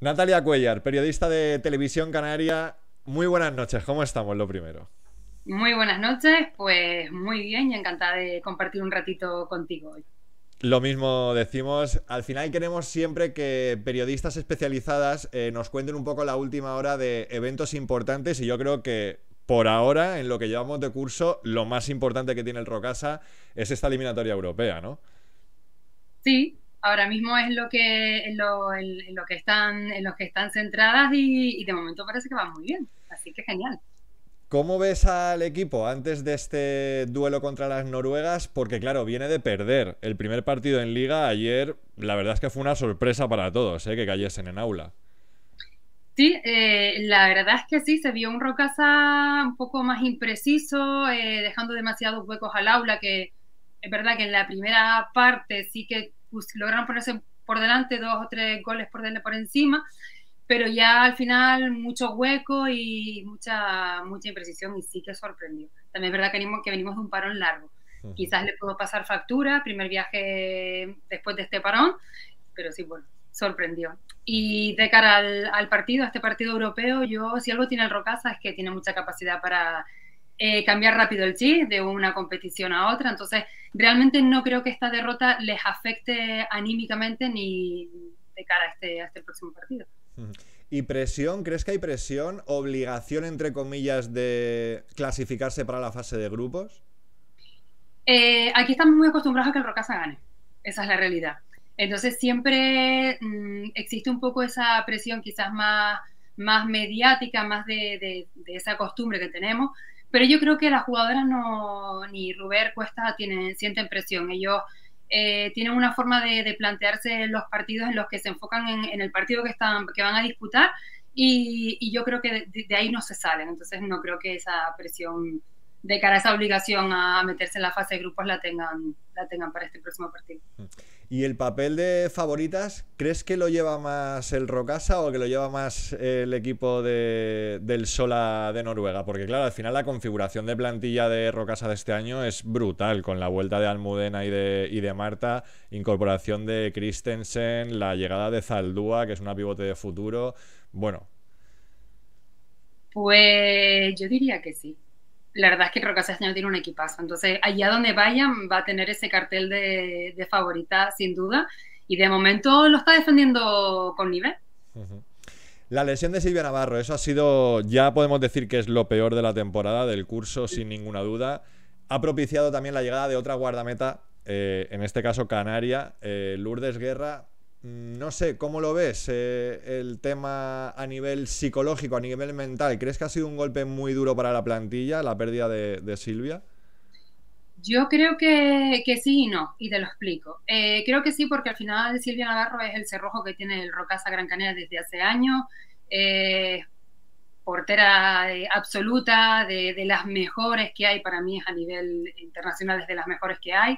Natalia Cuellar, periodista de Televisión Canaria. Muy buenas noches, ¿cómo estamos? Lo primero. Muy buenas noches, pues muy bien y encantada de compartir un ratito contigo hoy. Lo mismo decimos, al final queremos siempre que periodistas especializadas eh, nos cuenten un poco la última hora de eventos importantes y yo creo que por ahora, en lo que llevamos de curso, lo más importante que tiene el Rocasa es esta eliminatoria europea, ¿no? Sí, ahora mismo es lo que, en lo, que están, en los que están centradas y, y de momento parece que va muy bien, así que genial. ¿Cómo ves al equipo antes de este duelo contra las noruegas? Porque claro, viene de perder el primer partido en liga ayer. La verdad es que fue una sorpresa para todos, ¿eh? que cayesen en aula. Sí, eh, la verdad es que sí, se vio un Rocasa un poco más impreciso, eh, dejando demasiados huecos al aula, que es verdad que en la primera parte sí que pues, lograron ponerse por delante dos o tres goles por, por encima, pero ya al final mucho hueco y mucha, mucha imprecisión y sí que sorprendió. También es verdad que venimos, que venimos de un parón largo. Quizás le puedo pasar factura, primer viaje después de este parón, pero sí, bueno, sorprendió. Y de cara al, partido, a este partido europeo, yo, si algo tiene el Rocasa es que tiene mucha capacidad para eh, cambiar rápido el chip de una competición a otra. Entonces, realmente no creo que esta derrota les afecte anímicamente ni de cara a este, a este próximo partido. ¿Y presión? ¿Crees que hay presión? ¿Obligación, entre comillas, de clasificarse para la fase de grupos? Eh, aquí estamos muy acostumbrados a que el Rocasa gane. Esa es la realidad. Entonces siempre mm, existe un poco esa presión quizás más, más mediática, más de, esa costumbre que tenemos. Pero yo creo que las jugadoras no, ni Ruber Cuesta tienen, sienten presión. Ellos eh, tienen una forma de, plantearse los partidos en los que se enfocan en, el partido que, están, que van a disputar y, yo creo que de, ahí no se salen. Entonces no creo que esa presión de cara a esa obligación a meterse en la fase de grupos la tengan, la tengan para este próximo partido. ¿Y el papel de favoritas, crees que lo lleva más el Rocasa o que lo lleva más el equipo de, del Sola de Noruega? Porque claro, al final la configuración de plantilla de Rocasa de este año es brutal, con la vuelta de Almudena y de, y de Marta, incorporación de Christensen, la llegada de Zaldúa, que es una pivote de futuro. Bueno. Pues yo diría que sí la verdad es que Rocasa este año tiene un equipazo. Entonces, allá donde vayan, va a tener ese cartel de, favorita, sin duda. Y de momento lo está defendiendo con nivel. La lesión de Silvia Navarro, eso ha sido, ya podemos decir que es lo peor de la temporada, del curso, sin ninguna duda. Ha propiciado también la llegada de otra guardameta, eh, en este caso Canaria, eh, Lourdes Guerra, no sé, ¿cómo lo ves eh, el tema a nivel psicológico, a nivel mental? ¿Crees que ha sido un golpe muy duro para la plantilla, la pérdida de, Silvia? Yo creo que, sí y no, y te lo explico. Eh, creo que sí, porque al final Silvia Navarro es el cerrojo que tiene el Rocasa Gran Canaria desde hace años, eh, portera absoluta, de, las mejores que hay, para mí a nivel internacional, es de las mejores que hay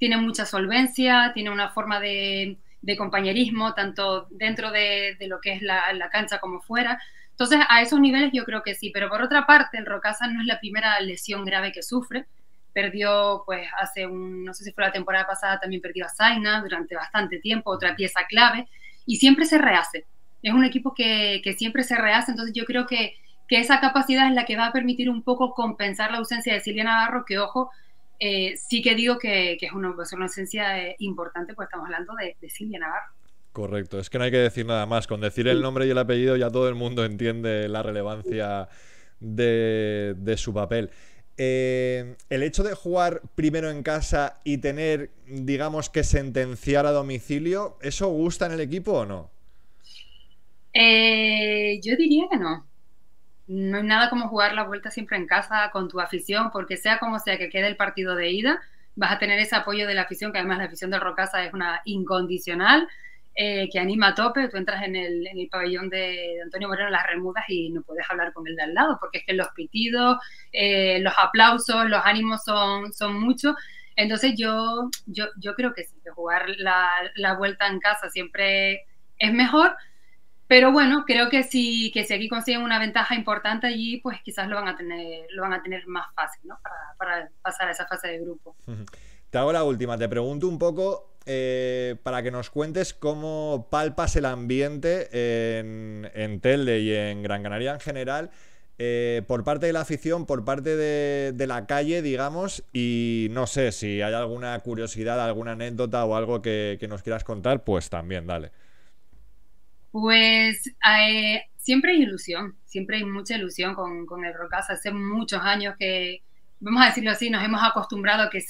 tiene mucha solvencia, tiene una forma de, compañerismo, tanto dentro de, lo que es la, cancha como fuera. Entonces, a esos niveles yo creo que sí, pero por otra parte, el Rocasa no es la primera lesión grave que sufre. Perdió, pues, hace un, no sé si fue la temporada pasada, también perdió a Zaina durante bastante tiempo, otra pieza clave, y siempre se rehace. Es un equipo que, siempre se rehace, entonces yo creo que, que esa capacidad es la que va a permitir un poco compensar la ausencia de Silvia Navarro, que, ojo, eh, sí que digo que, es una, una esencia eh, importante, pues estamos hablando de, Silvia Navarro. Correcto, es que no hay que decir nada más. Con decir el nombre y el apellido ya todo el mundo entiende la relevancia de, su papel. Eh, el hecho de jugar primero en casa y tener, digamos, que sentenciar a domicilio, ¿eso gusta en el equipo o no? yo diría que no no hay nada como jugar la vuelta siempre en casa con tu afición, porque sea como sea que quede el partido de ida, vas a tener ese apoyo de la afición, que además la afición del Rocasa es una incondicional, eh, que anima a tope. Tú entras en el, pabellón de, Antonio Moreno Las Remudas y no puedes hablar con el de al lado, porque es que los pitidos, eh, los aplausos, los ánimos son, son muchos. Entonces yo, yo, yo creo que sí, que jugar la, la vuelta en casa siempre es mejor, pero bueno, creo que si, que si aquí consiguen una ventaja importante allí, pues quizás lo van a tener, lo van a tener más fácil, ¿no? Para, pasar a esa fase de grupo. Te hago la última, te pregunto un poco eh, para que nos cuentes cómo palpas el ambiente en, en Telde y en Gran Canaria en general. Eh, por parte de la afición, por parte de, la calle, digamos, y no sé si hay alguna curiosidad, alguna anécdota o algo que, nos quieras contar, pues también, dale. Pues eh, siempre hay ilusión, siempre hay mucha ilusión con, con el Rocasa. Hace muchos años que, vamos a decirlo así, nos hemos acostumbrado a que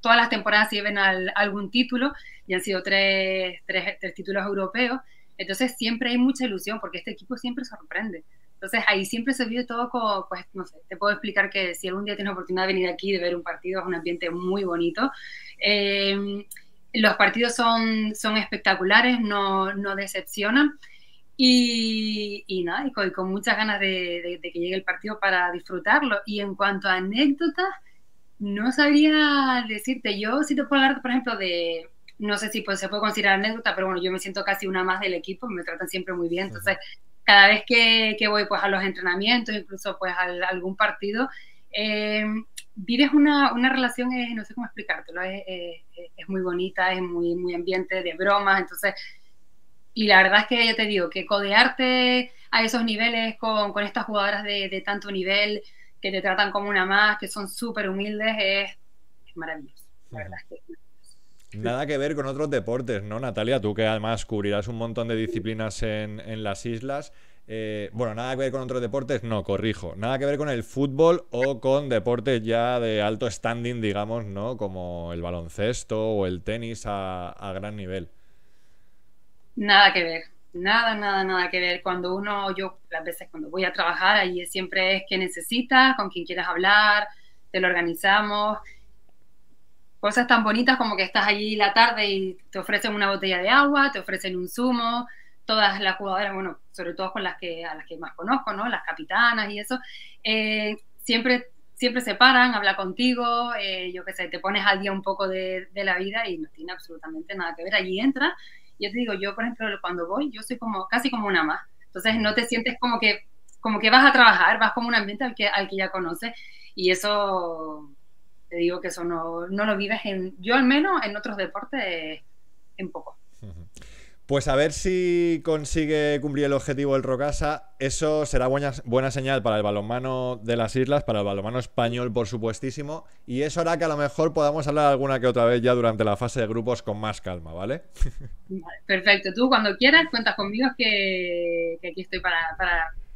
todas las temporadas lleven algún título y han sido tres, tres, títulos europeos. Entonces siempre hay mucha ilusión porque este equipo siempre sorprende. Entonces ahí siempre se vive todo como, pues no sé, te puedo explicar que si algún día tienes oportunidad de venir aquí de ver un partido, es un ambiente muy bonito. Eh, los partidos son, son espectaculares, no, no decepcionan. Y, y, nada, y con, muchas ganas de, que llegue el partido para disfrutarlo. Y en cuanto a anécdotas, no sabría decirte. Yo sí te puedo hablar, por ejemplo, de, no sé si pues, se puede considerar anécdota, pero bueno, yo me siento casi una más del equipo, me tratan siempre muy bien. Entonces, cada vez que, que, voy pues, a los entrenamientos, incluso pues, a, algún partido, eh, vives una, una, relación, no sé cómo explicártelo, es, es, muy bonita, es muy, muy ambiente de bromas, entonces y la verdad es que ya te digo, que codearte a esos niveles con, con estas jugadoras de, de, tanto nivel, que te tratan como una más, que son súper humildes, es, maravilloso. La verdad es que Nada que ver con otros deportes, ¿no, Natalia? Tú que además cubrirás un montón de disciplinas en, en las islas. Eh, bueno, nada que ver con otros deportes, no, corrijo. Nada que ver con el fútbol o con deportes ya de alto standing, digamos, ¿no? Como el baloncesto o el tenis a, a gran nivel. Nada que ver, nada, nada, nada que ver. Cuando uno, yo las veces cuando voy a trabajar, ahí siempre es que necesitas, con quien quieras hablar, te lo organizamos. Cosas tan bonitas como que estás allí la tarde y te ofrecen una botella de agua, te ofrecen un zumo, todas las jugadoras, bueno, sobre todo con las que, a las que más conozco, ¿no? Las capitanas y eso, eh, siempre, siempre se paran, habla contigo, eh, yo qué sé, te pones al día un poco de, de, la vida y no tiene absolutamente nada que ver. Allí entra yo te digo, yo por ejemplo cuando voy, yo soy como casi como una más. Entonces no te sientes como que, como que vas a trabajar, vas como un ambiente al que, al que ya conoces y eso, te digo que eso no, no lo vives en, yo al menos en otros deportes, en poco. Pues a ver si consigue cumplir el objetivo del Rocasa. Eso será buena, buena señal para el balonmano de las islas, para el balonmano español, por supuestísimo. Y eso hará que a lo mejor podamos hablar alguna que otra vez ya durante la fase de grupos con más calma, ¿vale? perfecto. Tú cuando quieras cuentas conmigo que, aquí estoy para,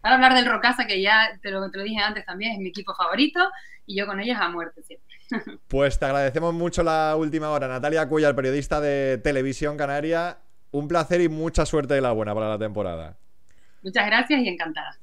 hablar del Rocasa, que ya te lo, te lo dije antes también, es mi equipo favorito y yo con ellas a muerte siempre. Pues te agradecemos mucho la última hora. Natalia Cuya, el periodista de Televisión Canaria un placer y mucha suerte de la buena para la temporada. Muchas gracias y encantada.